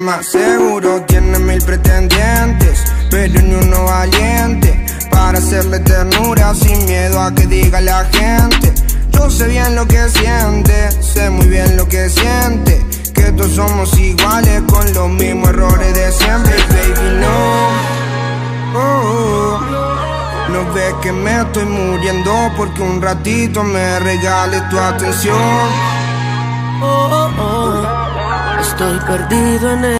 Más seguro tiene mil pretendientes, pero ni uno valiente para hacerle ternura sin miedo a que diga la gente. Yo sé bien lo que siente, sé muy bien lo que siente, que todos somos iguales con los mismos errores de siempre, baby no. Oh, no ves que me estoy muriendo porque un ratito me regales tu atención. Estoy perdido en el